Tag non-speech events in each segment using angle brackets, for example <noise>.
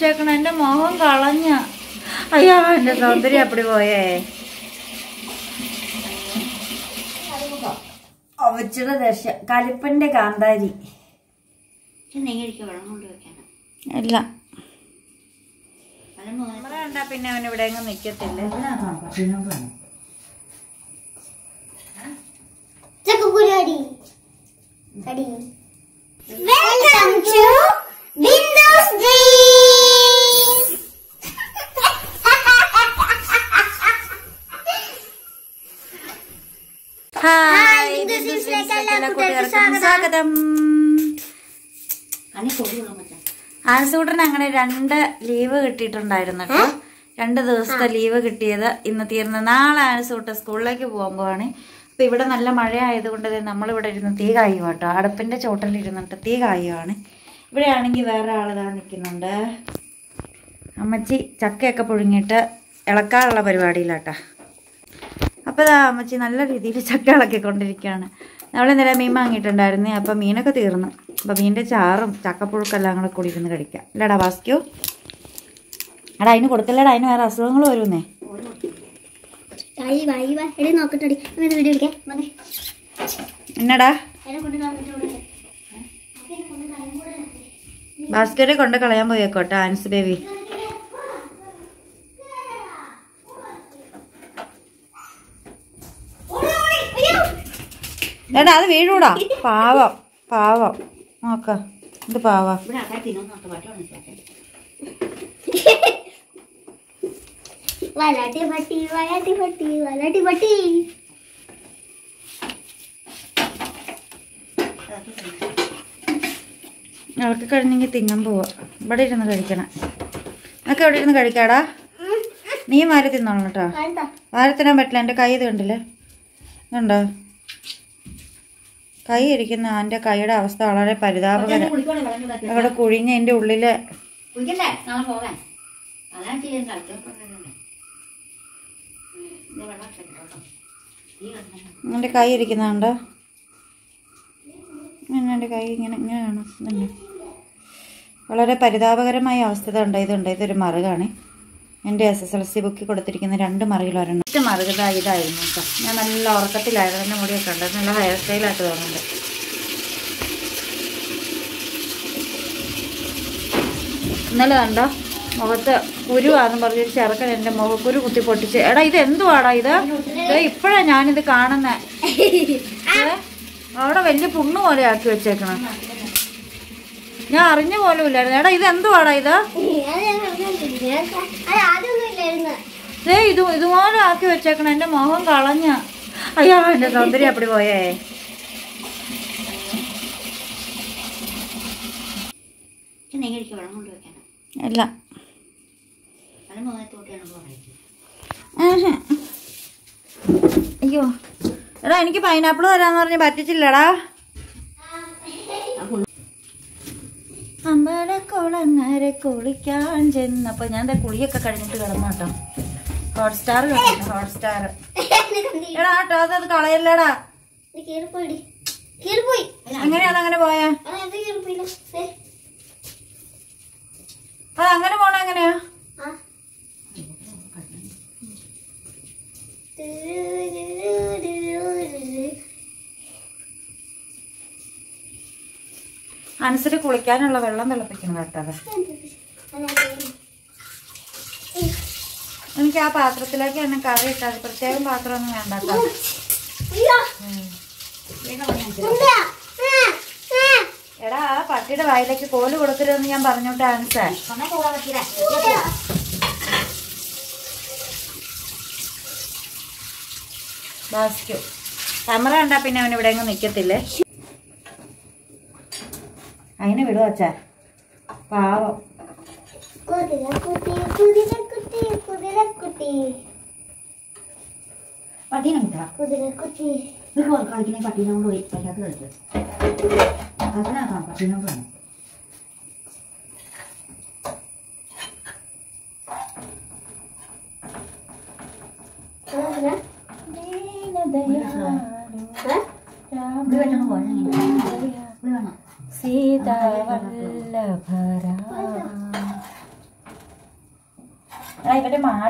വെച്ചേക്കണ എന്റെ മോഹം കളഞ്ഞ. അയ്യോ എന്റെ സൗന്ദര്യം അപ്പടി പോയേ? അവച്ചിട ദശ. കലിപ്പന്റെ കാന്താരി. ഇല്ല. കണ്ടാ പിന്നെ അവൻ ഇവിടെ അങ്ങ് നിക്കത്തില്ല? ചക്കക്കുരു അടി. അടി. വെൽക്കം ടു ആൻസൂട്ടന് അങ്ങനെ രണ്ട് ലീവ് കിട്ടിയിട്ടുണ്ടായിരുന്നു കേട്ടോ രണ്ട് ദിവസത്തെ ലീവ് കിട്ടിയത് ഇന്ന് തീർന്ന്. നാളെ ആൻസൂട്ട് സ്കൂളിലേക്ക് പോകാൻ പോവാണ്. അപ്പൊ ഇവിടെ നല്ല മഴ ആയതുകൊണ്ട് നമ്മളിവിടെ ഇരുന്ന് തീ കായുക കേട്ടോ അടുപ്പിന്റെ ചോട്ടിൽ ഇരുന്നിട്ട് തീ കായുവാണ്. ഇവിടെയാണെങ്കിൽ വേറെ ആളിതാ നിൽക്കുന്നുണ്ട്. അമ്മച്ചി ചക്കയൊക്കെ പുഴുങ്ങിയിട്ട് ഇളക്കാനുള്ള പരിപാടിയിലാട്ടാ അപ്പോൾ ഇതാ അമ്മച്ചി നല്ല രീതിയിൽ ചക്ക ഇളക്കിക്കൊണ്ടിരിക്കുകയാണ്. നമ്മൾ ഇന്നലെ മീൻ വാങ്ങിയിട്ടുണ്ടായിരുന്നേ അപ്പം മീനൊക്കെ തീർന്നു. അപ്പം മീനിന്റെ ചാറും ചക്കപ്പുഴുക്കെല്ലാം കൂടെ കൂടി ഇരുന്ന് കഴിക്കാം. ഇല്ലടാ ബാസ്ക്യൂ എടാ അതിന് കൊടുക്കല്ലടാ അതിന് വേറെ അസുഖങ്ങൾ വരുന്നേ. എന്നടാ? ഭാസ്കരെ കൊണ്ട് കളയാൻ പോയേക്കോട്ടെ ആൻസ് ബേബി. എടാ അത് വീഴൂടാ. പാവം പാവം. നോക്ക ഇത് പാവം. വലാട്ടി പട്ടി അവർക്ക് കഴിഞ്ഞെങ്കിൽ തിന്നാൻ പോവാ. ഇവിടെ ഇരുന്ന് കഴിക്കണം. നിനക്ക് എവിടെ ഇരുന്ന് കഴിക്കാടാ? നീ മാറി തിന്നോളണം കേട്ടോ. എന്താ മാറി തിന്നാൻ പറ്റില്ല. എന്റെ കൈ ഇത് കണ്ടില്ലേ? ഇതുണ്ടോ? കൈ ഇരിക്കുന്ന ആന്റെ കൈയുടെ അവസ്ഥ വളരെ പരിതാപകരം അവിടെ കുഴിഞ്ഞ എന്റെ ഉള്ളിൽ എന്റെ കൈ ഇരിക്കുന്നുണ്ടോ എന്റെ കൈ ഇങ്ങനെ ഇങ്ങനെ കാണും. വളരെ പരിതാപകരമായ അവസ്ഥ ഉണ്ടായതുണ്ട് ഇതുണ്ട്. ഇതൊരു മറുകാണ്. എന്റെ എസ് എസ് എൽ സി ബുക്കിൽ കൊടുത്തിരിക്കുന്ന രണ്ട് മറുകിൽ ഒരെണ്ണം. ഒറ്റ മറുക് ഇതാ ഇതായിരുന്നു കേട്ടോ ഞാൻ നല്ല ഉറക്കത്തിലായിരുന്നു. എന്റെ മുടിയൊക്കെ ഉണ്ട്. നല്ല ഹെയർ സ്റ്റൈലായിട്ട് തോന്നുന്നുണ്ട്. ഇന്നലെ കണ്ടോ? മുഖത്ത് കുരുവാന്ന് പറഞ്ഞ് ചെറുക്കൻ എന്റെ മുഖക്കുരു കുത്തി പൊട്ടിച്ച്. എടാ ഇത് എന്തുവാടാ ഇത്? ഇപ്പോഴാ ഞാനിത് കാണുന്നേ. <laughs> ഏ? അവിടെ വലിയ പുണ്ണു പോലെ ആക്കി വെച്ചേക്കണം. ഞാൻ അറിഞ്ഞ പോലും ഇല്ലായിരുന്നു. എടാ ഇത് എന്തുവാടാ ഇത്? ഏ ഇത് ഇതുപോലെ ആക്കി വെച്ചേക്കണം എന്റെ മുഖം കളഞ്ഞ. അയ്യോ എന്റെ സൗന്ദര്യം അപ്പടി പോയേ. അയ്യോ. എടാ എനിക്ക് പൈനാപ്പിൾ തരാന്ന് പറഞ്ഞ് പറ്റിച്ചില്ലടാ. അമ്പലക്കുളങ്ങര കുളിക്കാൻ ചെന്നപ്പോ ഞാൻ ദേ കുളിയൊക്കെ കഴിഞ്ഞിട്ട് കിടന്നു കേട്ടോ ഹോട്ട്സ്റ്റാർ കിടന്നു ഹോട്ട്സ്റ്റാർ എടാ കേട്ടോ അതത് കളയല്ലടാ. അങ്ങനെ അതങ്ങനെ പോയാ? അതങ്ങനെ അങ്ങനെ പോണ എങ്ങനെയാ ആ. അനുസരിച്ച് കുളിക്കാനുള്ള വെള്ളം തിളപ്പിക്കണം കേട്ടത് എനിക്ക് ആ പാത്രത്തിലേക്ക് തന്നെ കറി ഇട്ടാൽ പ്രത്യേകം പാത്രമൊന്നും വേണ്ട. എടാ ആ പട്ടിയുടെ വായിലേക്ക് കോൽ കൊടുക്കരുതെന്ന് ഞാൻ പറഞ്ഞോട്ടെ ആൻസേ സമയം പോകാൻ പറ്റില്ല ബാസ്ക്യൂ ക്യാമറ കണ്ടാ പിന്നെ അവൻ ഇവിടെ നിക്കത്തില്ലേ? അതിന് വിടുവോ അച്ഛാ? പാവം. പട്ടീനെ കിട്ടാ. കുതിരക്കുട്ടി ഇത് കളിക്കണേ പട്ടീനെ കൊണ്ട് പോയി. അതിനകത്ത് കളിച്ചു അതിനകത്താണ് പട്ടീനെ കൊണ്ട് വേണം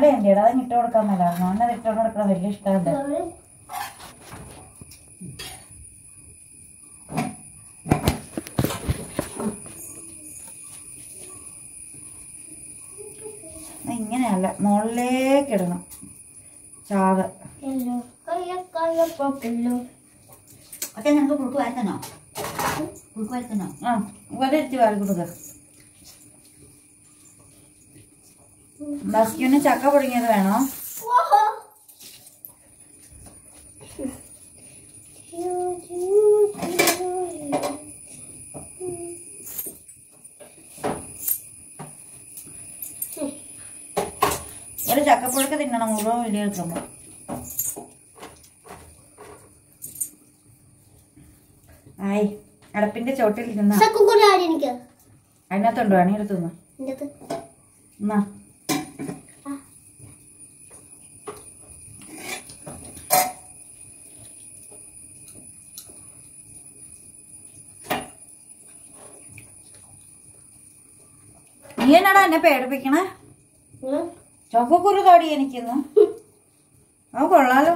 മാല എന്റെടാ ഇടാതെ ഇട്ട് കൊടുക്കാൻ മേലായിരുന്നു അവനത് ഇട്ട് കൊടുക്കണം വലിയ ഇഷ്ടമുണ്ട് ഇങ്ങനെയല്ല മുകളിലേക്ക് ഇടണം. ചാവ് ഒക്കെ ഞങ്ങൾക്ക് കുറുക്ക് വരുത്തണോ? കുറുക്ക് വരുത്തണോ? ആ വലിയ വാരി കൊടുക്ക. ബസ്ക്യൂന് ചക്ക പൊടിങ്ങിയത് വേണോ? ഒരു ചക്കപ്പുഴക്ക് തിന്നണം മുഴുവൻ വലിയ എടുക്കുമ്പോ ആയി അടപ്പിന്റെ ചോട്ടിൽ ഇരുന്ന. അതിനകത്തുണ്ടോ? അണി എടുത്തു എന്നാ. നീ എന്നാടാ എന്നെ പേടിപ്പിക്കണേ. ചൊക്കക്കുരു താടി എനിക്കിന്ന്. അത് കൊള്ളാലോ.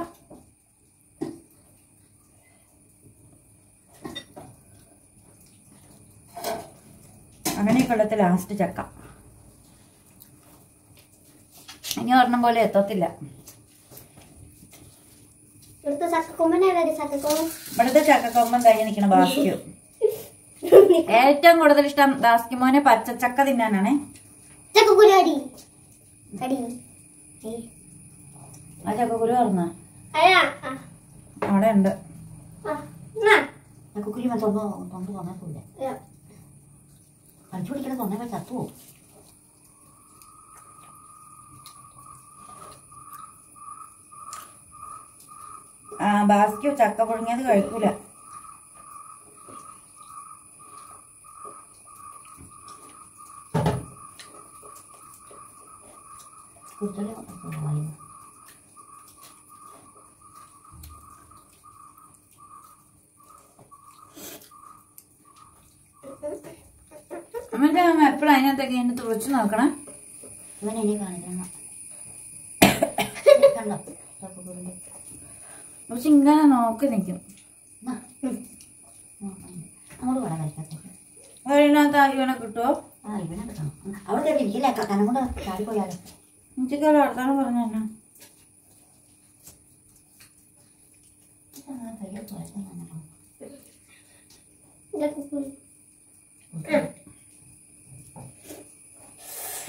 അങ്ങനെയൊക്കെ ഉള്ളത് ലാസ്റ്റ് ചക്ക. ഇനി ഒരെണ്ണം പോലെ എത്തത്തില്ല. ഇവിടുത്തെ ചക്കക്കൊമ്പൻ ഇവിടുത്തെ ചക്കക്കൊമ്പൻ കഴിഞ്ഞ് നിൽക്കണ ബാസ്ക്യു ഏറ്റവും കൂടുതൽ ഇഷ്ടം ദാസ്കിമോനെ പച്ചച്ചക്ക തിന്നാനാണേ ചക്കക്കുരു അടി. ആ ചക്കക്കുരു പറഞ്ഞ. അവിടെ ഉണ്ട് ആ. എന്നാ. കുക്കുരി തൊണ്ട തൊണ്ട് തോന്നക്കൂല അയ്യാ. കടിച്ചു പിടിക്കണ തൊണ്ടേ ചത്തുവോ ആ ബാസ്ക്യു ചക്ക പുഴുങ്ങിയത് കഴിക്കൂല കുത്തൽ വായു എന്നിട്ട് എപ്പോഴും തുളച്ചു നോക്കണം. ഇവൻ ഇനി കാണിക്കണം. കണ്ടോ? പക്ഷെ ഇങ്ങനെ നോക്കി നിൽക്കും. അങ്ങോട്ട് വേണം കഴിക്കാത്ത അതിനകത്ത് ഇവനെ കിട്ടുമോ ആ ഇവനെ കിട്ടണം. അവിടെ കയറി ഇരിക്കില്ല? കനം കൊണ്ട് ചാടിപ്പോയാലോ എനിക്ക് വർത്താനം പറഞ്ഞു തന്നെ. കയ്യിൽ തുറക്കാൻ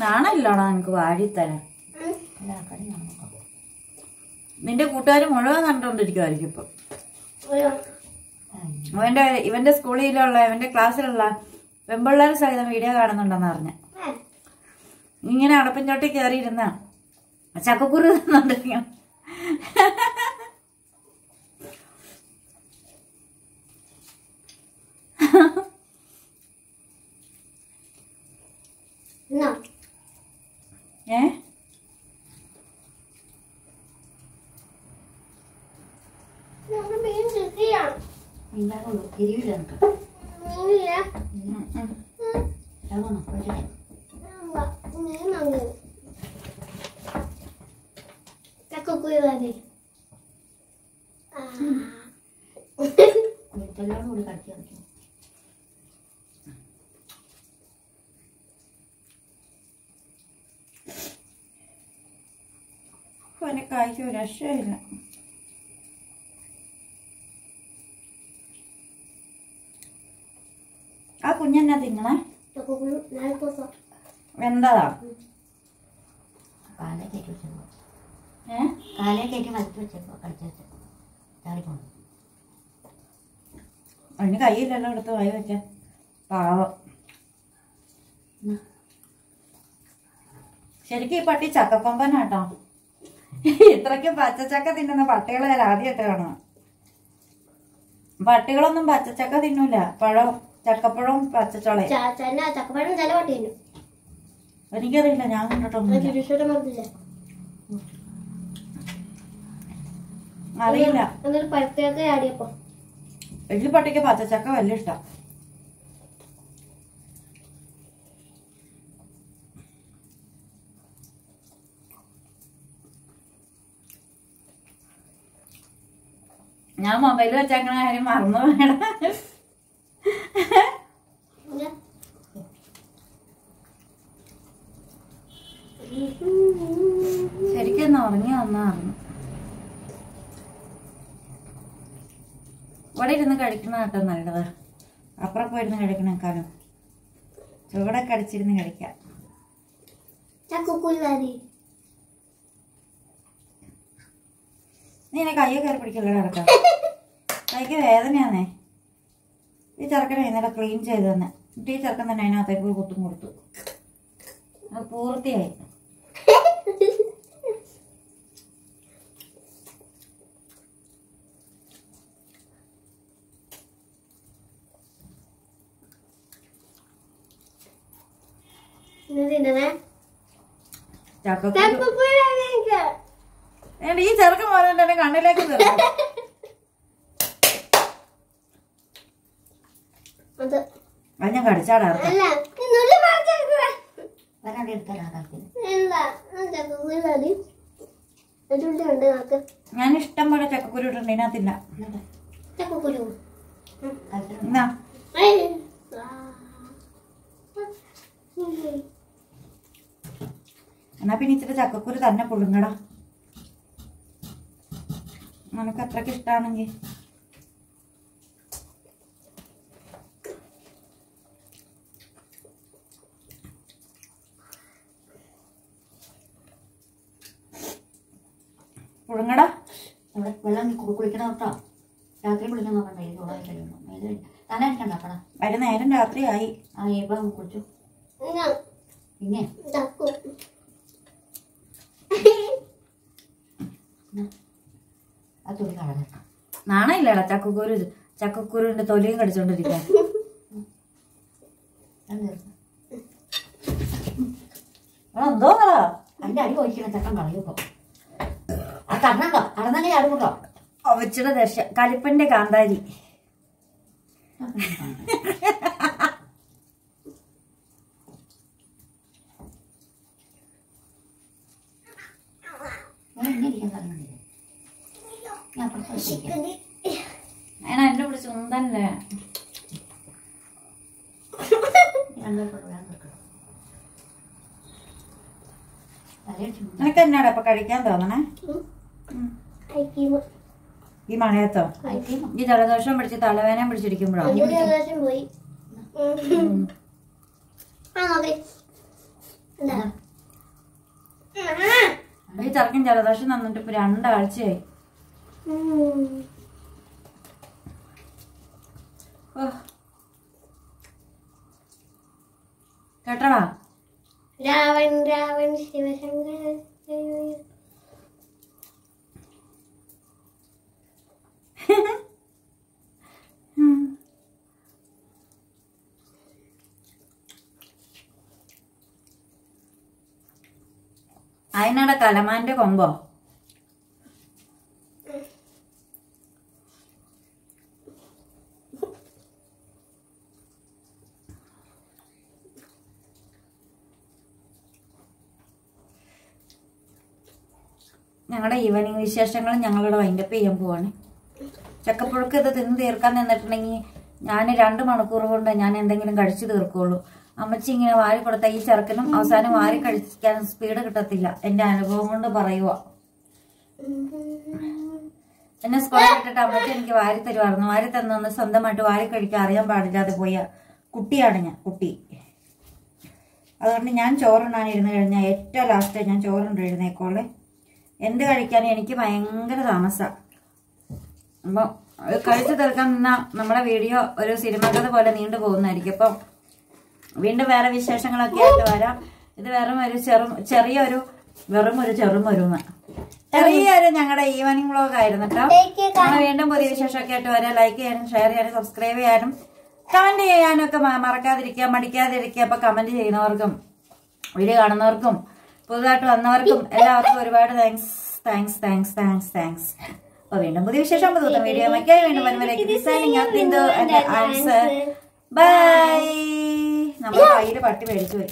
നാണല്ലോടാ എനിക്ക്. എല്ലാ നിന്റെ കൂട്ടുകാർ മുഴുവൻ കണ്ടോണ്ടിരിക്കുമായിരിക്കും ഇപ്പൊ. ഇവന്റെ ഇവന്റെ സ്കൂളിലുള്ള ഇവന്റെ ക്ലാസ്സിലുള്ള പെമ്പിള്ളേർ സഹിതം വീഡിയോ കാണുന്നുണ്ടെന്ന് പറഞ്ഞ. ഇങ്ങനെ അടപ്പിൻ ചോട്ടി കയറിയിരുന്ന ചക്കക്കുരു തിന്നോണ്ടിരിക്കണം എന്നാ. ഏ നമ്മുടെ മീൻ കിട്ടിയാണ്. ഇല്ലാതുള്ളൂ എരിവില്ല നമുക്ക് മീനില്ല. ഉം, ഉം. ഉം. ഇതാകണം കഴിച്ചിട്ട് ആമ്പാ. മീൻ വാങ്ങി. ചക്കക്കുരു മതി. ആ. ഇതെല്ലാം കൂടി കളിക്കും അവനെ കായ്ക്കും രക്ഷയില്ല. കുഞ്ഞെന്നാ തിന്നണേ. വെന്തതാ കാലേ കയറ്റി വെച്ചേക്കോ ഏ? കാലേ കയറ്റി വലത്ത് വെച്ചേക്കോ കളിച്ച് വെച്ചേക്കോ ചാടിപ്പോണം അതിന് കൈയില്ലല്ലോ എടുത്ത് വായി വെച്ച പാവം. ശരിക്കും ഈ പട്ടി ചക്കക്കൊമ്പനാട്ടോ. ഇത്രയ്ക്കും പച്ചച്ചക്ക തിന്നുന്ന പട്ടികളെ ആദ്യമായിട്ട് കാണാം പട്ടികളൊന്നും പച്ചച്ചക്ക തിന്നൂല പഴം. ചക്കപ്പഴവും പച്ചച്ചോളയും. ചക്കപ്പഴം എനിക്കറിയില്ല ഞാൻ കണ്ടിട്ടൊന്നും അറിയില്ല. എനിക്ക് പട്ടിക്ക് പച്ചച്ചക്ക വലിയ ഇഷ്ടം. ഞാൻ മൊബൈൽ വെച്ചേക്കണ കാര്യം മറന്നു വേണം ശരിക്കും ഉറങ്ങി വന്നായിരുന്നു ഇവിടെ ഇരുന്ന് കഴിക്കണ കേട്ടോ നല്ലത്. അപ്പുറം പോയിരുന്ന് കഴിക്കണേക്കാളും. ചൂടൊക്കെ കടിച്ചിരുന്ന് കഴിക്കാം. നീ എന്നെ കയ്യെ കയറി പിടിക്കല്ലേ കിടക്കാം കൈക്ക് വേദനയാന്നേ. ഈ ചെറുക്കനെ ഇന്നലെ ക്ലീൻ ചെയ്ത് തന്നെ. എന്നിട്ട് ഈ ചെറുക്കൻ തന്നെ അതിനകത്തേക്ക് കുത്തും കൊടുത്തു. അത് പൂർത്തിയായി. ഈ ചെറുക്കൻ പോലെ തന്നെ കണ്ണിലേക്ക് തീർക്കും അത് ഞാൻ വരാണ്ട് ഞാൻ ഇഷ്ടം പോലെ ചക്കക്കുരു ഇട്ടുണ്ട് ഇതിനകത്തില്ല. ചക്കുക്കുരു. എന്നാ പിന്നെ ഇച്ചിരി ചക്കക്കുരു തന്നെ പുഴുങ്ങടാ. നമുക്ക് അത്രയ്ക്ക് ഇഷ്ടമാണെങ്കിൽ പുഴുങ്ങടാ നമ്മുടെ വെള്ളം കുളിക്കണം കേട്ടോ രാത്രി കുളിക്കാൻ നോക്കണ്ട ഈ ചൂടായി കഴിയുമ്പോൾ മേൽ തന്നെ എനിക്കുണ്ടാക്കണം വൈകുന്നേരം രാത്രിയായി. ആ ഇപ്പം കുളിച്ചു. ഇങ്ങ പിന്നെ? ആ തുണി കളഞ്ഞേക്കാം നാണയില്ലടാ ചക്കക്കുരു ചക്കക്കുരുവിന്റെ തൊലിയും കടിച്ചോണ്ടിരിക്കാൻ എന്തോ അതിന്റെ അടി ഒഴിക്കണം ചക്കം കളയുമ്പോ ആ കണ്ണുണ്ടോ കടന്നെ ചാടുമുണ്ടോ ഒവച്ചയുടെ ദശ കലിപ്പന്റെ കാന്താരി. ഞാൻ എന്നെ ഒന്നല്ലേ പിടിച്ച് തലയടിച്ചു നിനക്ക് എന്നാടാ കഴിക്കാൻ തോന്നണേ? ഈ മഴയത്തോ ഈ ജലദോഷം പിടിച്ച് തലവേദന പിടിച്ചിരിക്കുമ്പോഴോ? പോയി. ഈ ചെറുക്കൻ ജലദോഷം തന്നിട്ട് ഇപ്പൊ രണ്ടാഴ്ചയായി. കേട്ടടാ? രാവൺ രാവൺ ശിവശങ്കര. അതിനടെ കലമാന്റെ കൊമ്പോ? ഞങ്ങളുടെ ഈവനിങ് വിശേഷങ്ങൾ ഞങ്ങളിവിടെ വൈൻഡപ്പ് ചെയ്യാൻ പോവാണ്. ചക്കപ്പുഴുക്ക് ഇത് തിന്ന് തീർക്കാൻ നിന്നിട്ടുണ്ടെങ്കിൽ ഞാൻ രണ്ട് മണിക്കൂർ കൊണ്ട് ഞാൻ എന്തെങ്കിലും കഴിച്ചു തീർക്കുള്ളൂ. അമ്മച്ചി ഇങ്ങനെ വാരി കൊടുത്ത ഈ ചെറുക്കനും അവസാനം വാരി കഴിക്കാൻ സ്പീഡ് കിട്ടത്തില്ല. എന്റെ അനുഭവം കൊണ്ട് പറയുക എന്നെ സ്കൂളിൽ വിട്ടിട്ട് അമ്മച്ചി എനിക്ക് വാരി തരുമായിരുന്നു വാരി തന്നു സ്വന്തമായിട്ട് വാരി കഴിക്കാൻ അറിയാൻ പാടില്ലാതെ പോയ കുട്ടിയാണ് ഞാൻ കുട്ടി. അതുകൊണ്ട് ഞാൻ ചോറുണ്ണാൻ ഇരുന്ന് കഴിഞ്ഞാൽ ഏറ്റവും ലാസ്റ്റ് ഞാൻ ചോറുണ്ട് എഴുന്നേക്കോളെ. എന്ത് കഴിക്കാനും എനിക്ക് ഭയങ്കര താമസമാണ് അപ്പം കഴിച്ചു തീർക്കാൻ നിന്ന നമ്മുടെ വീഡിയോ ഒരു സിനിമ കഥ പോലെ നീണ്ടു പോകുന്നതായിരിക്കും അപ്പം വീണ്ടും വേറെ വിശേഷങ്ങളൊക്കെ ആയിട്ട് വരാം. ഇത് വെറും ഒരു ചെറു ചെറിയൊരു വെറും ഒരു ചെറുമൊരുമ. ചെറിയൊരു ഞങ്ങളുടെ ഈവനിങ് വ്ളോഗ് ആയിരുന്നു കേട്ടോ. വീണ്ടും പുതിയ വിശേഷമൊക്കെ ആയിട്ട് വരാം. ലൈക്ക് ചെയ്യാനും ഷെയർ ചെയ്യാനും സബ്സ്ക്രൈബ് ചെയ്യാനും കമന്റ് ചെയ്യാനും ഒക്കെ മറക്കാതിരിക്കുക മടിക്കാതിരിക്കുക. അപ്പൊ കമന്റ് ചെയ്യുന്നവർക്കും വീഡിയോ കാണുന്നവർക്കും പുതുതായിട്ട് വന്നവർക്കും എല്ലാവർക്കും ഒരുപാട് thanks thanks thanks thanks thanks അപ്പൊ വീണ്ടും പുതിയ വിശേഷം പുതുത്ത വീഡിയോ വീണ്ടും വരുമ്പോഴേക്ക്. ബൈ നമ്മുടെ കയ്യിൽ പട്ടി മേടിച്ചു പോയി